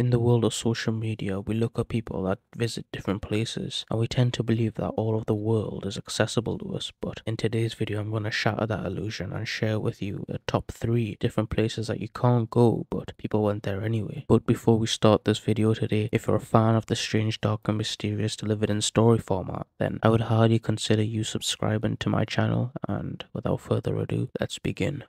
In the world of social media, we look at people that visit different places and we tend to believe that all of the world is accessible to us. But in today's video, I'm going to shatter that illusion and share with you a top three different places that you can't go, but people went there anyway. But before we start this video today, if you're a fan of the strange, dark, and mysterious delivered in story format, then I would highly consider you subscribing to my channel. And without further ado, let's begin.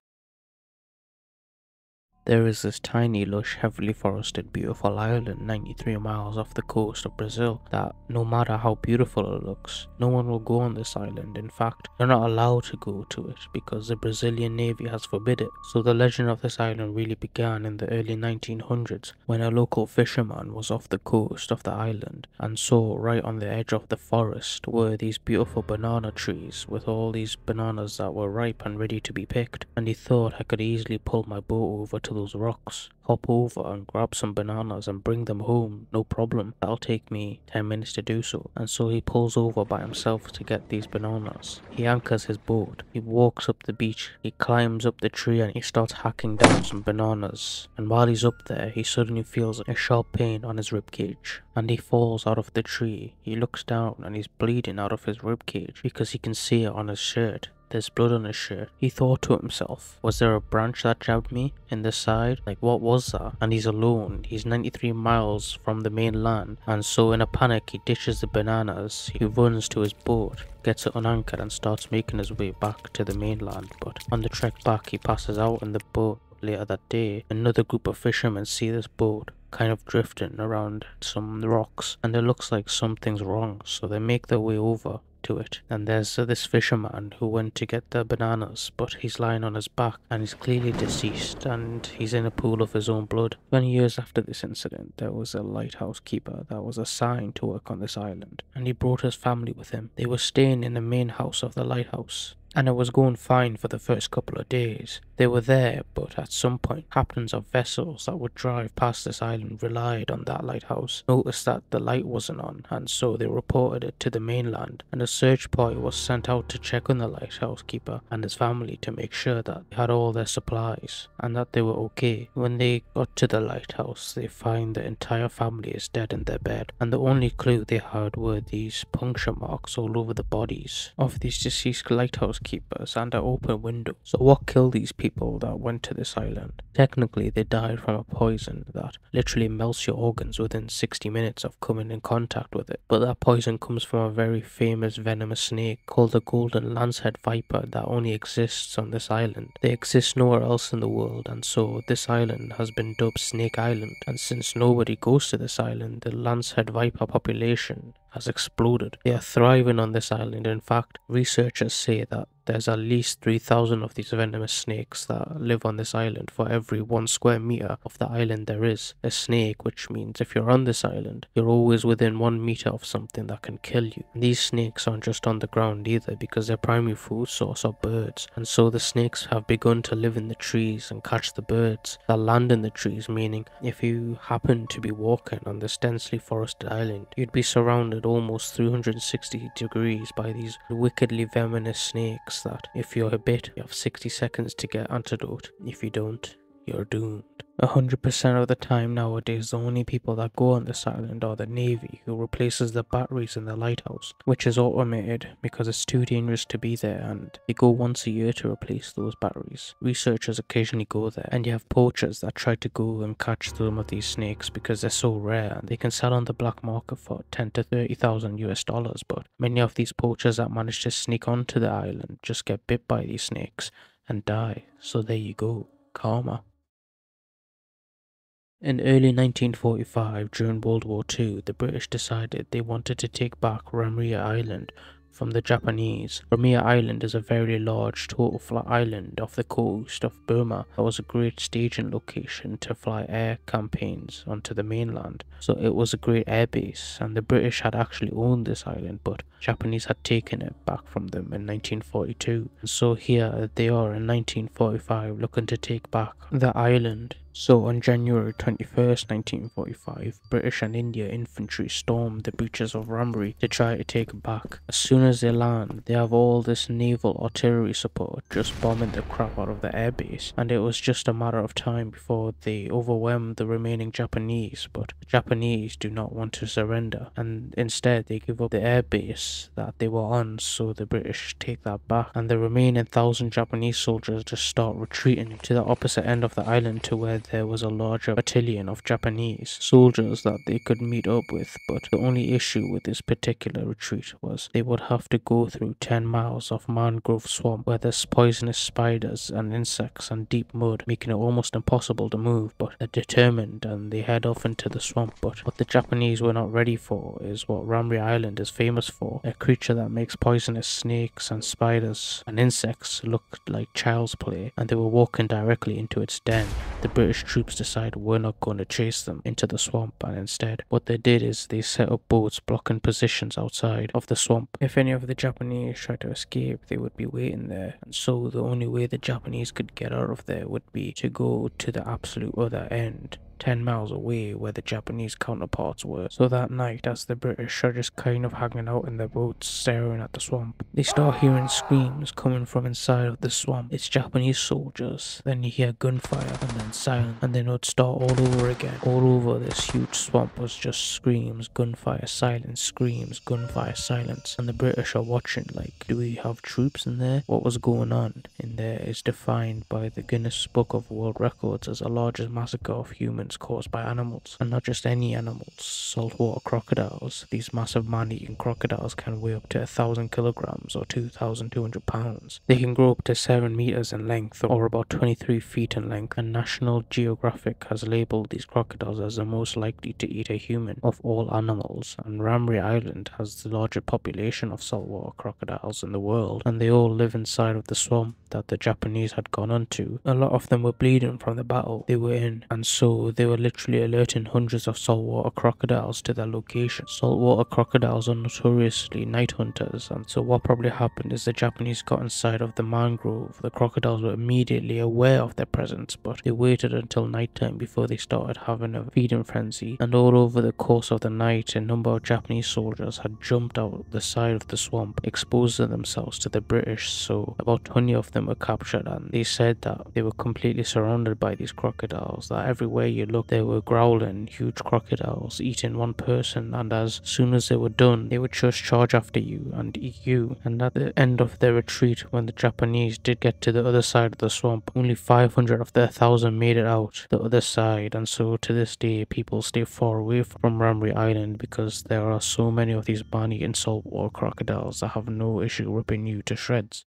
There is this tiny, lush, heavily forested, beautiful island 93 miles off the coast of Brazil that, no matter how beautiful it looks, no one will go on this island. In fact, they're not allowed to go to it because the Brazilian Navy has forbid it. So the legend of this island really began in the early 1900s when a local fisherman was off the coast of the island and saw right on the edge of the forest were these beautiful banana trees with all these bananas that were ripe and ready to be picked. And he thought I could easily pull my boat over to to those rocks, hop over and grab some bananas and bring them home, no problem. That'll take me 10 minutes to do so. And so he pulls over by himself to get these bananas. He anchors his boat, he walks up the beach, he climbs up the tree and he starts hacking down some bananas. And while he's up there, he suddenly feels a sharp pain on his ribcage. And he falls out of the tree. He looks down and he's bleeding out of his ribcage because he can see it on his shirt. There's blood on his shirt. He thought to himself, was there a branch that jabbed me in the side? Like what was that? And he's alone. He's 93 miles from the mainland. And so in a panic, he ditches the bananas. He runs to his boat, gets it unanchored and starts making his way back to the mainland. But on the trek back, he passes out in the boat. Later that day, another group of fishermen see this boat kind of drifting around some rocks and it looks like something's wrong so they make their way over to it. And there's uh, this fisherman who went to get the bananas, but he's lying on his back and he's clearly deceased and he's in a pool of his own blood. Twenty years after this incident, there was a lighthouse keeper that was assigned to work on this island, and he brought his family with him. They were staying in the main house of the lighthouse, and it was going fine for the first couple of days. They were there, but at some point, captains of vessels that would drive past this island relied on that lighthouse, noticed that the light wasn't on, and so they reported it to the mainland, and a search party was sent out to check on the lighthouse keeper and his family to make sure that they had all their supplies, and that they were okay. When they got to the lighthouse, they find the entire family is dead in their bed, and the only clue they had were these puncture marks all over the bodies of these deceased lighthouse keepers and an open window. So what killed these people? People that went to this island. Technically, they died from a poison that literally melts your organs within 60 minutes of coming in contact with it. But that poison comes from a very famous venomous snake called the golden lancehead viper that only exists on this island. They exist nowhere else in the world, and so this island has been dubbed Snake Island. And since nobody goes to this island, the lancehead viper population has exploded. They are thriving on this island. In fact, researchers say that there's at least 3,000 of these venomous snakes that live on this island. For every one square meter of the island, there is a snake, which means if you're on this island, you're always within one meter of something that can kill you. And these snakes aren't just on the ground either because their primary food source are birds. And so the snakes have begun to live in the trees and catch the birds that land in the trees, meaning if you happen to be walking on this densely forested island, you'd be surrounded almost 360 degrees by these wickedly venomous snakes that if you're a bit, you have 60 seconds to get antidote. If you don't, you're doomed. 100% of the time nowadays, the only people that go on this island are the Navy, who replaces the batteries in the lighthouse, which is automated because it's too dangerous to be there and they go once a year to replace those batteries. Researchers occasionally go there and you have poachers that try to go and catch some of these snakes because they're so rare and they can sell on the black market for 10 to 30,000 US dollars but many of these poachers that manage to sneak onto the island just get bit by these snakes and die. So there you go, karma. In early 1945, during World War II, the British decided they wanted to take back Ramree Island from the Japanese. Ramree Island is a very large total flat island off the coast of Burma that was a great staging location to fly air campaigns onto the mainland. So it was a great airbase and the British had actually owned this island but Japanese had taken it back from them in 1942. And so here they are in 1945 looking to take back the island So on January 21st, 1945, British and India infantry stormed the beaches of Ramree to try to take it back. As soon as they land, they have all this naval artillery support just bombing the crap out of the airbase, and it was just a matter of time before they overwhelmed the remaining Japanese, but the Japanese do not want to surrender, and instead they give up the airbase that they were on so the British take that back, and the remaining thousand Japanese soldiers just start retreating to the opposite end of the island to where there was a larger battalion of Japanese soldiers that they could meet up with, but the only issue with this particular retreat was they would have to go through 10 miles of mangrove swamp where there's poisonous spiders and insects and deep mud, making it almost impossible to move, but they're determined and they head off into the swamp. But what the Japanese were not ready for is what Ramree Island is famous for, a creature that makes poisonous snakes and spiders and insects look like child's play, and they were walking directly into its den. The British troops decided we're not going to chase them into the swamp and instead what they did is they set up boats blocking positions outside of the swamp. If any of the Japanese tried to escape they would be waiting there and so the only way the Japanese could get out of there would be to go to the absolute other end 10 miles away where the Japanese counterparts were. So that night, as the British are just kind of hanging out in their boats staring at the swamp, they start hearing screams coming from inside of the swamp. It's Japanese soldiers. Then you hear gunfire and then silence and then it would start all over again. All over this huge swamp was just screams, gunfire, silence, screams, gunfire, silence. And the British are watching like, do we have troops in there? What was going on in there is defined by the Guinness Book of World Records as the largest massacre of humans caused by animals, and not just any animals, saltwater crocodiles. These massive man-eating crocodiles can weigh up to a thousand kilograms or 2,200 pounds. They can grow up to 7 meters in length or about 23 feet in length, and National Geographic has labeled these crocodiles as the most likely to eat a human of all animals, and Ramree Island has the largest population of saltwater crocodiles in the world, and they all live inside of the swamp that the Japanese had gone onto. A lot of them were bleeding from the battle they were in, and so they were literally alerting hundreds of saltwater crocodiles to their location. Saltwater crocodiles are notoriously night hunters, and so what probably happened is the Japanese got inside of the mangrove. The crocodiles were immediately aware of their presence, but they waited until nighttime before they started having a feeding frenzy. And all over the course of the night, a number of Japanese soldiers had jumped out the side of the swamp, exposing themselves to the British. So about 20 of them were captured and they said that they were completely surrounded by these crocodiles that everywhere you looked they were growling huge crocodiles eating one person and as soon as they were done they would just charge after you and eat you and at the end of their retreat when the Japanese did get to the other side of the swamp only 500 of their thousand made it out the other side and so to this day people stay far away from Ramree Island because there are so many of these bunny and saltwater crocodiles that have no issue ripping you to shreds.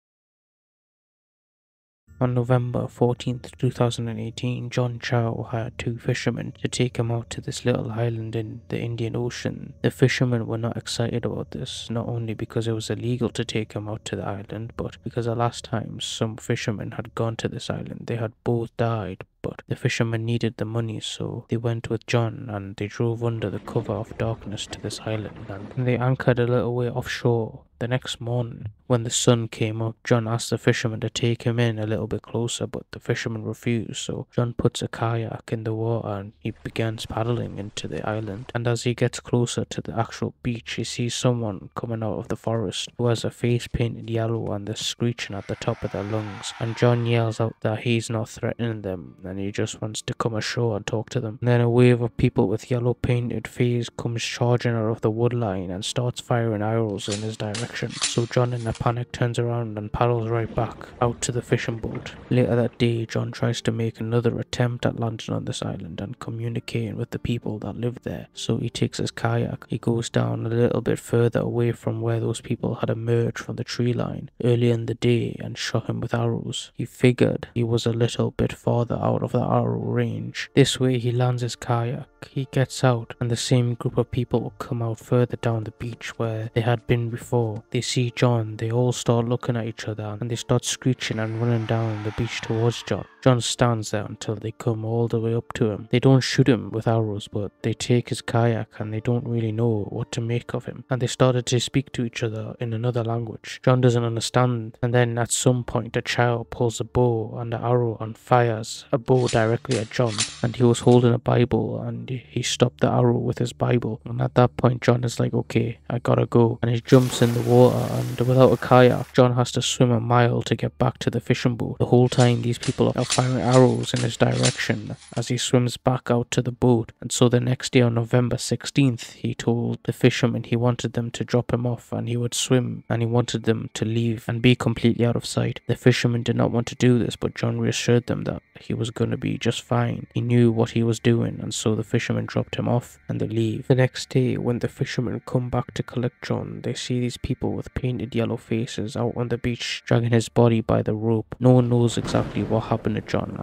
On November 14, 2018, John Chau hired two fishermen to take him out to this little island in the Indian Ocean. The fishermen were not excited about this, not only because it was illegal to take him out to the island, but because the last time some fishermen had gone to this island, they had both died but the fishermen needed the money so they went with John and they drove under the cover of darkness to this island and they anchored a little way offshore the next morning, when the sun came up, John asked the fisherman to take him in a little bit closer, but the fisherman refused, so John puts a kayak in the water and he begins paddling into the island. And as he gets closer to the actual beach, he sees someone coming out of the forest who has a face painted yellow and they're screeching at the top of their lungs. And John yells out that he's not threatening them and he just wants to come ashore and talk to them. And then a wave of people with yellow painted face comes charging out of the woodline and starts firing arrows in his direction direction, so John in a panic turns around and paddles right back out to the fishing boat. Later that day, John tries to make another attempt at landing on this island and communicating with the people that live there, so he takes his kayak. He goes down a little bit further away from where those people had emerged from the tree line earlier in the day and shot him with arrows. He figured he was a little bit farther out of the arrow range. This way he lands his kayak. He gets out and the same group of people come out further down the beach where they had been before they see John, they all start looking at each other and they start screeching and running down the beach towards John. John stands there until they come all the way up to him. They don't shoot him with arrows, but they take his kayak and they don't really know what to make of him. And they started to speak to each other in another language. John doesn't understand, and then at some point, a child pulls a bow and an arrow and fires. A bow directly at John, and he was holding a Bible, and he stopped the arrow with his Bible. And at that point, John is like, "Okay, I gotta go," and he jumps in the water, and without a kayak, John has to swim a mile to get back to the fishing boat. The whole time, these people are firing arrows in his direction as he swims back out to the boat. And so the next day, on November 16th, he told the fishermen he wanted them to drop him off, and he would swim, and he wanted them to leave and be completely out of sight. The fishermen did not want to do this, but John reassured them that he was going to be just fine. He knew what he was doing, and so the fishermen dropped him off and they leave. The next day, when the fishermen come back to collect John, they see these people with painted yellow faces out on the beach dragging his body by the rope. No one knows exactly what happened to John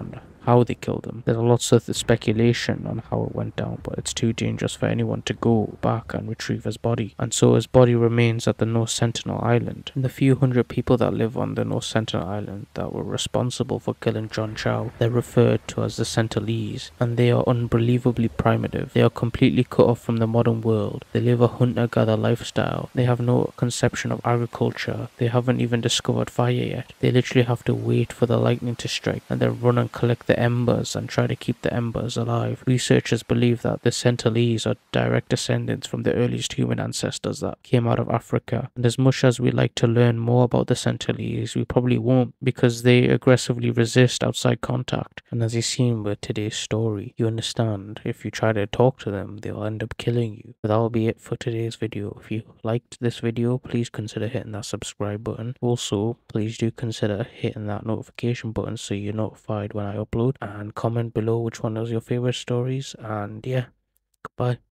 how they killed him. There's lots of speculation on how it went down, but it's too dangerous for anyone to go back and retrieve his body. And so his body remains at the North Sentinel Island. And the few hundred people that live on the North Sentinel Island that were responsible for killing John Chau, they're referred to as the Sentinelese, and they are unbelievably primitive. They are completely cut off from the modern world. They live a hunter-gatherer lifestyle. They have no conception of agriculture. They haven't even discovered fire yet. They literally have to wait for the lightning to strike and then run and collect the embers and try to keep the embers alive. Researchers believe that the Sentinelese are direct descendants from the earliest human ancestors that came out of Africa. And as much as we like to learn more about the Sentinelese, we probably won't because they aggressively resist outside contact. And as you've seen with today's story, you understand if you try to talk to them, they'll end up killing you. But that'll be it for today's video. If you liked this video, please consider hitting that subscribe button. Also, please do consider hitting that notification button so you're notified when I upload and comment below which one was your favorite stories and yeah goodbye